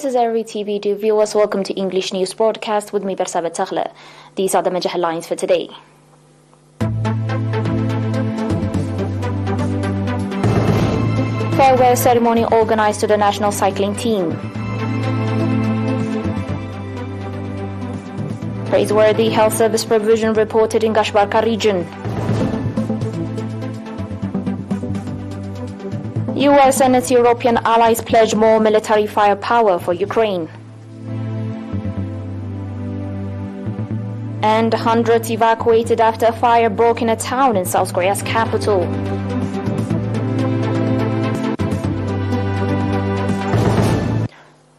This is ERi-TV. Dear viewers, welcome to English News Broadcast with me, Bersabet Taghla. These are the major headlines for today. Farewell ceremony organized to the national cycling team. Praiseworthy health service provision reported in Gashbarka region. US and its European allies pledge more military firepower for Ukraine. And hundreds evacuated after a fire broke in a town in South Korea's capital.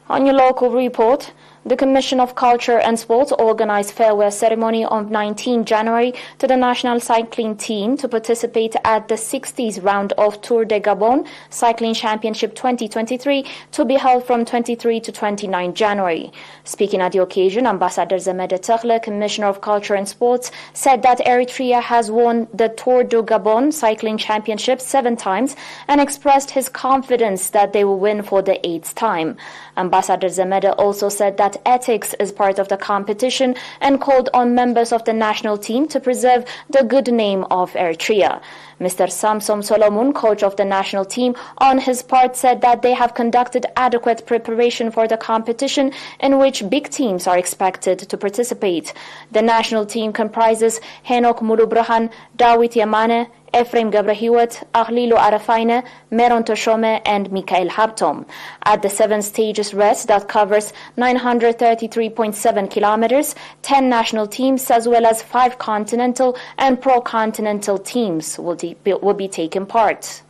On your local report, the Commission of Culture and Sports organized farewell ceremony on 19 January to the national cycling team to participate at the 60th round of Tour de Gabon Cycling Championship 2023 to be held from 23 to 29 January. Speaking at the occasion, Ambassador Zemede Tekle, Commissioner of Culture and Sports, said that Eritrea has won the Tour de Gabon Cycling Championship seven times and expressed his confidence that they will win for the eighth time. Ambassador Zemede also said that ethics is part of the competition and called on members of the national team to preserve the good name of Eritrea. Mr. Samson Solomon, coach of the national team, on his part said that they have conducted adequate preparation for the competition in which big teams are expected to participate. The national team comprises Henok Mulubrhan, Dawit Yemane, Ephraim Gabrahiwat, Ahlilo Arafaina, Meron Teshome, and Mikhail Habtom. At the seven stages race that covers 933.7 kilometers, 10 national teams as well as 5 continental and pro-continental teams will, will be taking part.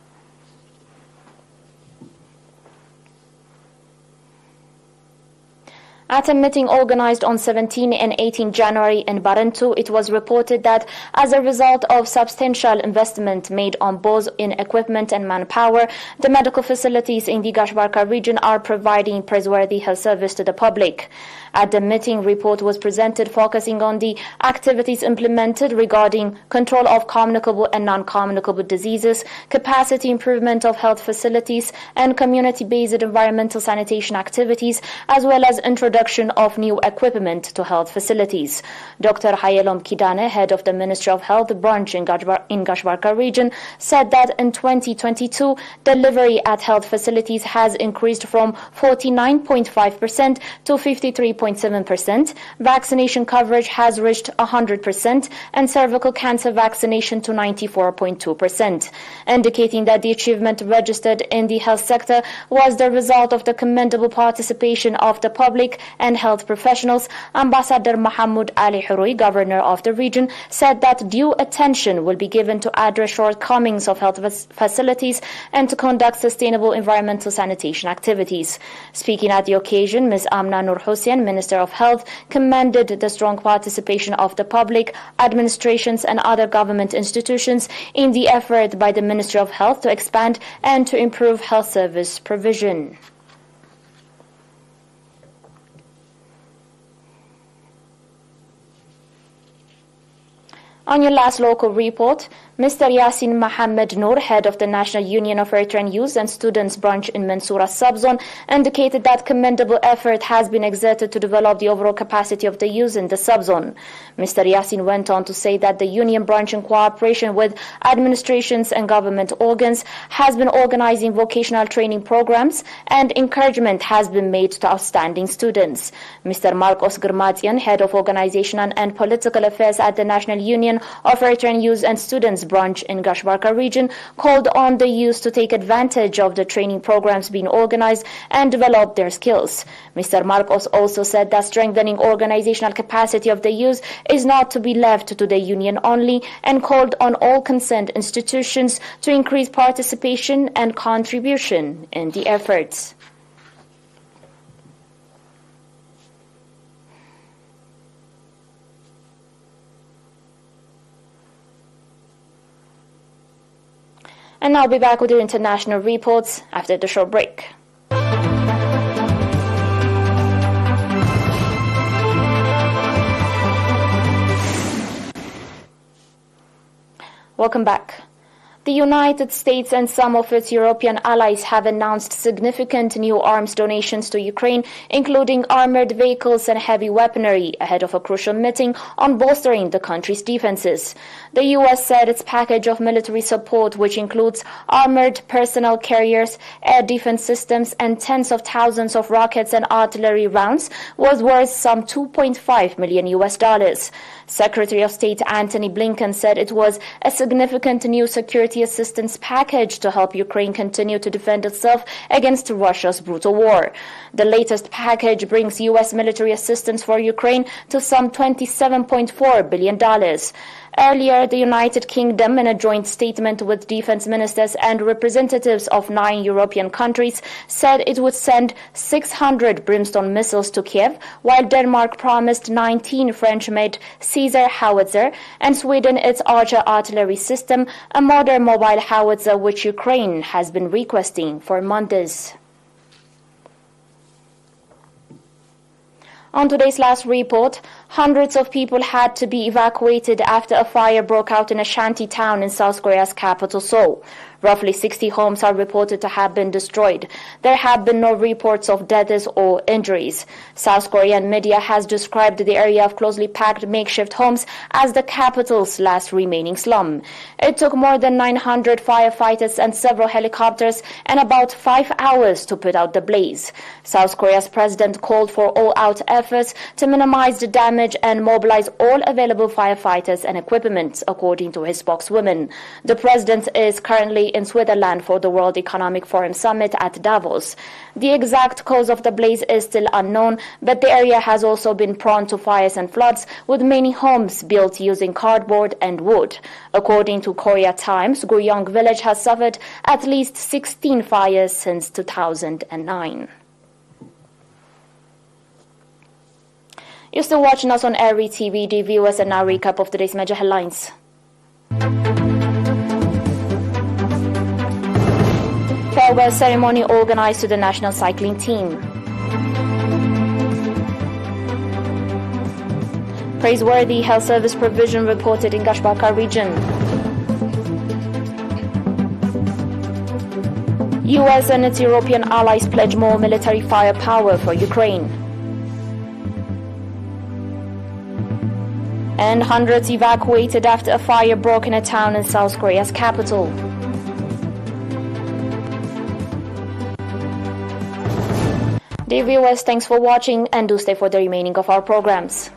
At a meeting organized on 17 and 18 January in Barentu, it was reported that as a result of substantial investment made on both in equipment and manpower, the medical facilities in the Gashbarka region are providing praiseworthy health service to the public. At the meeting, report was presented focusing on the activities implemented regarding control of communicable and non-communicable diseases, capacity improvement of health facilities, and community-based environmental sanitation activities, as well as introduction of new equipment to health facilities. Dr. Hayelom Kidane, head of the Ministry of Health branch in, Gashbar- in Gashbarka region, said that in 2022, delivery at health facilities has increased from 49.5% to 53.7%. Vaccination coverage has reached 100%, and cervical cancer vaccination to 94.2%, indicating that the achievement registered in the health sector was the result of the commendable participation of the public and health professionals. Ambassador Mahmoud Ali Hurui, governor of the region, said that due attention will be given to address shortcomings of health facilities and to conduct sustainable environmental sanitation activities. Speaking at the occasion, Ms. Amna Nur Hussein, Minister of Health, commended the strong participation of the public, administrations, and other government institutions in the effort by the Ministry of Health to expand and to improve health service provision. On your last local report, Mr. Yasin Mohammed Noor, head of the National Union of Eritrean Youth and Students branch in Mansoura subzone, indicated that commendable effort has been exerted to develop the overall capacity of the youth in the subzone. Mr. Yasin went on to say that the union branch in cooperation with administrations and government organs has been organizing vocational training programs and encouragement has been made to outstanding students. Mr. Marcos Grmatian, head of organizational and political affairs at the National Union of Eritrean Youth and Students branch in Gashbarka region called on the youth to take advantage of the training programs being organized and develop their skills. Mr. Marcos also said that strengthening organizational capacity of the youth is not to be left to the union only and called on all concerned institutions to increase participation and contribution in the efforts. And I'll be back with your international reports after the short break. Welcome back. The United States and some of its European allies have announced significant new arms donations to Ukraine, including armored vehicles and heavy weaponry, ahead of a crucial meeting on bolstering the country's defenses. The U.S. said its package of military support, which includes armored personnel carriers, air defense systems, and tens of thousands of rockets and artillery rounds, was worth some 2.5 million U.S. dollars. Secretary of State Antony Blinken said it was a significant new security security assistance package to help Ukraine continue to defend itself against Russia's brutal war. The latest package brings U.S. military assistance for Ukraine to some $27.4 billion. Earlier, the United Kingdom, in a joint statement with defense ministers and representatives of nine European countries, said it would send 600 Brimstone missiles to Kiev, while Denmark promised 19 French-made Caesar howitzer and Sweden its Archer artillery system, a modern mobile howitzer which Ukraine has been requesting for months. On today's last report, hundreds of people had to be evacuated after a fire broke out in a shanty town in South Korea's capital, Seoul. Roughly 60 homes are reported to have been destroyed. There have been no reports of deaths or injuries. South Korean media has described the area of closely packed makeshift homes as the capital's last remaining slum. It took more than 900 firefighters and several helicopters and about five hours to put out the blaze. South Korea's president called for all-out efforts to minimize the damage and mobilize all available firefighters and equipment, according to his spokeswoman. The president is currently in Switzerland for the World Economic Forum Summit at Davos. The exact cause of the blaze is still unknown, but the area has also been prone to fires and floods, with many homes built using cardboard and wood. According to Korea Times, Guryong village has suffered at least 16 fires since 2009. You're still watching us on ERi-TV, the viewers, and now recap of today's major headlines. farewell ceremony organized to the national cycling team. Praiseworthy health service provision reported in Gashbarka region. US and its European allies pledge more military firepower for Ukraine. And hundreds evacuated after a fire broke in a town in South Korea's capital. Dear viewers, thanks for watching and do stay for the remaining of our programs.